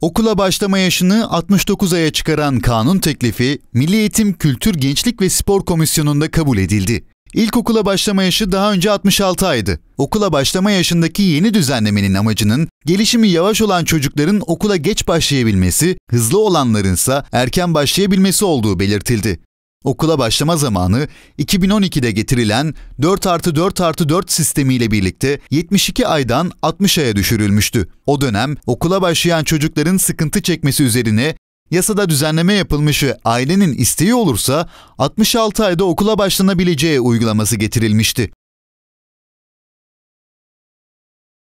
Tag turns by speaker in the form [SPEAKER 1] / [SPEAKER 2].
[SPEAKER 1] Okula başlama yaşını 69 aya çıkaran kanun teklifi Milli Eğitim Kültür Gençlik ve Spor Komisyonu'nda kabul edildi. İlkokula başlama yaşı daha önce 66 aydı. Okula başlama yaşındaki yeni düzenlemenin amacının gelişimi yavaş olan çocukların okula geç başlayabilmesi, hızlı olanlarınsa erken başlayabilmesi olduğu belirtildi. Okula başlama zamanı 2012'de getirilen 4 artı 4 artı 4 sistemiyle birlikte 72 aydan 60 aya düşürülmüştü. O dönem okula başlayan çocukların sıkıntı çekmesi üzerine yasada düzenleme yapılmış ve ailenin isteği olursa 66 ayda okula başlanabileceği uygulaması getirilmişti.